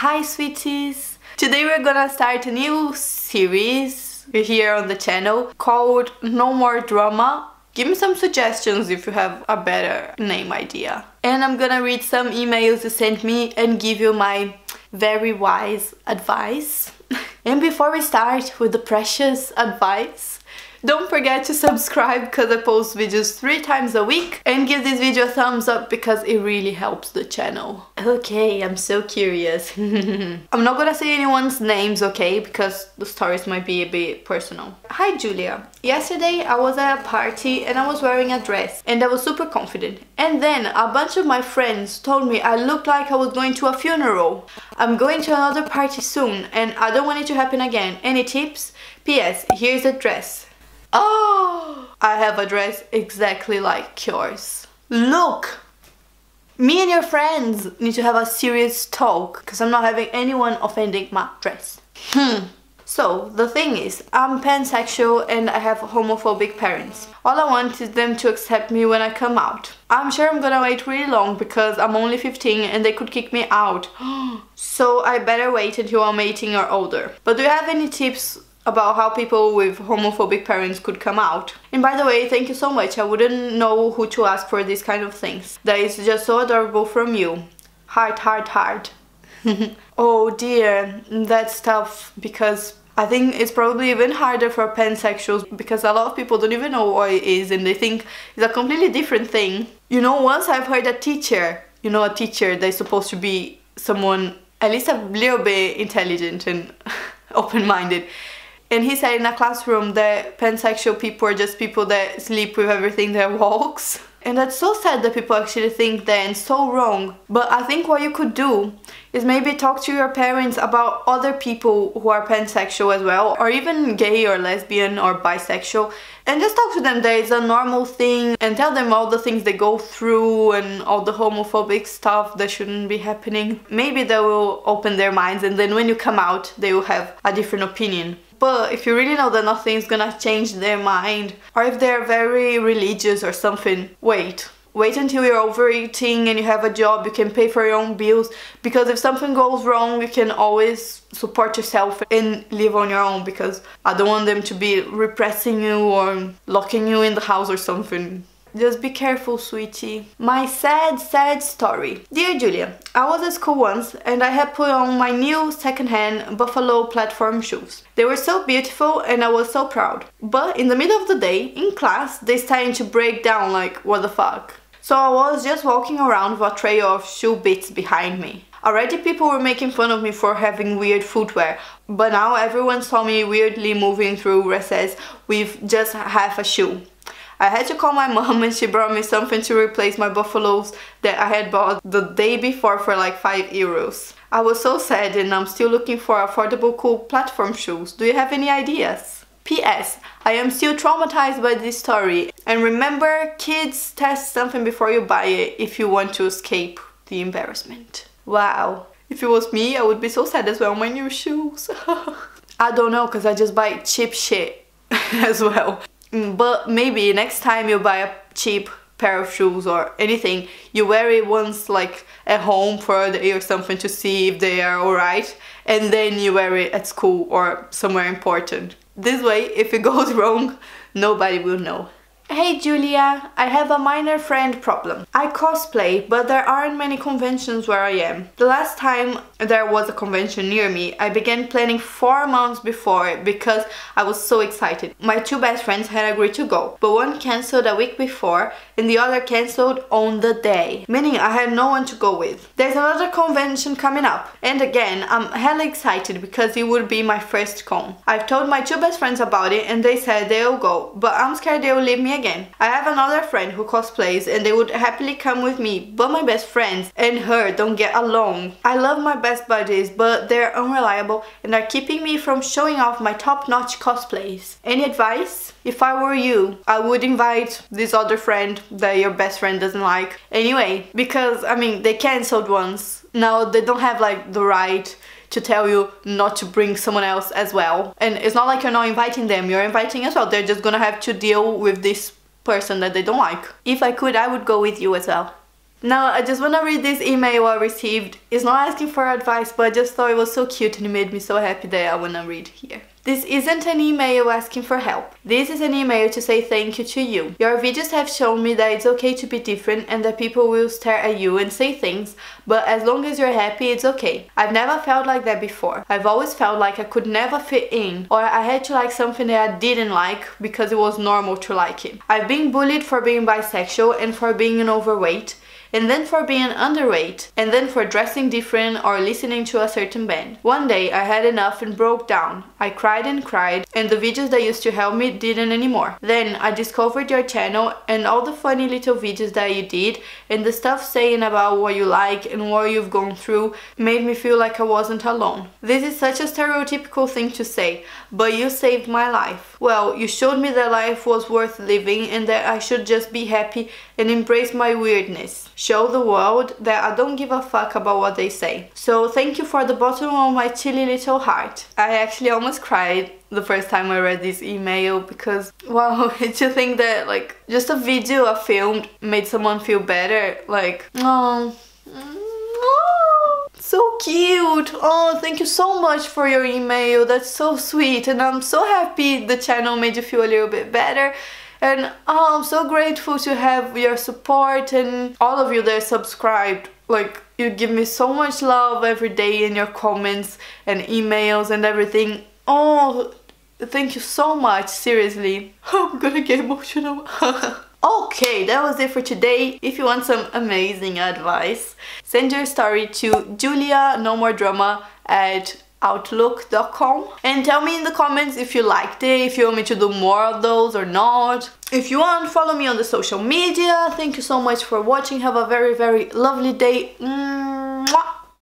Hi sweeties! Today we're gonna start a new series here on the channel called No More Drama. Give me some suggestions if you have a better name idea. And I'm gonna read some emails you sent me and give you my very wise advice. and before we start with the precious advice, don't forget to subscribe because I post videos three times a week and give this video a thumbs up because it really helps the channel. Okay, I'm so curious. I'm not gonna say anyone's names, okay, because the stories might be a bit personal. Hi Julia. Yesterday I was at a party and I was wearing a dress and I was super confident. And then a bunch of my friends told me I looked like I was going to a funeral. I'm going to another party soon and I don't want it to happen again. Any tips? P.S. Here's a dress. Oh, I have a dress exactly like yours. Look! Me and your friends need to have a serious talk because I'm not having anyone offending my dress. Hmm. So, the thing is, I'm pansexual and I have homophobic parents. All I want is them to accept me when I come out. I'm sure I'm gonna wait really long because I'm only 15 and they could kick me out. so I better wait until I'm 18 or older. But do you have any tips about how people with homophobic parents could come out. And by the way, thank you so much. I wouldn't know who to ask for these kind of things. That is just so adorable from you. Heart, heart, heart. oh dear, that's tough because I think it's probably even harder for pansexuals because a lot of people don't even know what it is and they think it's a completely different thing. You know, once I've heard a teacher, you know, a teacher that's supposed to be someone at least a little bit intelligent and open-minded and he said in a classroom that pansexual people are just people that sleep with everything that walks. And that's so sad that people actually think that and so wrong. But I think what you could do is maybe talk to your parents about other people who are pansexual as well, or even gay or lesbian or bisexual, and just talk to them that it's a normal thing and tell them all the things they go through and all the homophobic stuff that shouldn't be happening. Maybe they will open their minds and then when you come out, they will have a different opinion. But if you really know that nothing's gonna change their mind, or if they're very religious or something, wait. Wait until you're overeating and you have a job, you can pay for your own bills. Because if something goes wrong, you can always support yourself and live on your own. Because I don't want them to be repressing you or locking you in the house or something. Just be careful, sweetie. My sad, sad story. Dear Julia, I was at school once and I had put on my new second-hand Buffalo platform shoes. They were so beautiful and I was so proud. But in the middle of the day, in class, they started to break down like, what the fuck. So I was just walking around with a tray of shoe bits behind me. Already people were making fun of me for having weird footwear, but now everyone saw me weirdly moving through recess with just half a shoe. I had to call my mom and she brought me something to replace my buffaloes that I had bought the day before for like 5 euros. I was so sad and I'm still looking for affordable cool platform shoes. Do you have any ideas? P.S. I am still traumatized by this story. And remember, kids, test something before you buy it if you want to escape the embarrassment. Wow. If it was me, I would be so sad as well, my new shoes. I don't know, because I just buy cheap shit as well. Mm, but maybe next time you buy a cheap pair of shoes or anything, you wear it once like at home for a day or something to see if they are alright and then you wear it at school or somewhere important. This way, if it goes wrong, nobody will know. Hey Julia, I have a minor friend problem. I cosplay, but there aren't many conventions where I am. The last time there was a convention near me, I began planning four months before because I was so excited. My two best friends had agreed to go, but one cancelled a week before and the other cancelled on the day, meaning I had no one to go with. There's another convention coming up, and again, I'm hella excited because it would be my first con. I've told my two best friends about it and they said they'll go, but I'm scared they'll leave me again. I have another friend who cosplays and they would happily come with me, but my best friends and her don't get along. I love my best buddies, but they're unreliable and are keeping me from showing off my top-notch cosplays. Any advice? If I were you, I would invite this other friend that your best friend doesn't like. Anyway, because, I mean, they cancelled once. Now they don't have, like, the right to tell you not to bring someone else as well. And it's not like you're not inviting them, you're inviting as well. They're just gonna have to deal with this person that they don't like. If I could, I would go with you as well. Now I just want to read this email I received. It's not asking for advice but I just thought it was so cute and it made me so happy that I want to read here. This isn't an email asking for help. This is an email to say thank you to you. Your videos have shown me that it's okay to be different and that people will stare at you and say things, but as long as you're happy, it's okay. I've never felt like that before. I've always felt like I could never fit in or I had to like something that I didn't like because it was normal to like it. I've been bullied for being bisexual and for being overweight and then for being underweight, and then for dressing different or listening to a certain band. One day I had enough and broke down. I cried and cried, and the videos that used to help me didn't anymore. Then I discovered your channel and all the funny little videos that you did, and the stuff saying about what you like and what you've gone through made me feel like I wasn't alone. This is such a stereotypical thing to say, but you saved my life. Well, you showed me that life was worth living and that I should just be happy and embrace my weirdness. Show the world that I don't give a fuck about what they say. So thank you for the bottom of my chilly little heart. I actually almost cried the first time I read this email because wow, to think that like just a video I filmed made someone feel better, like oh so cute oh thank you so much for your email that's so sweet and i'm so happy the channel made you feel a little bit better and oh, i'm so grateful to have your support and all of you that subscribed. Like you give me so much love every day in your comments and emails and everything. Oh thank you so much seriously. I'm gonna get emotional. Okay, that was it for today. If you want some amazing advice, send your story to Julia No More Drama at outlook.com and tell me in the comments if you liked it, if you want me to do more of those or not. If you want, follow me on the social media. Thank you so much for watching. Have a very, very lovely day. Mwah!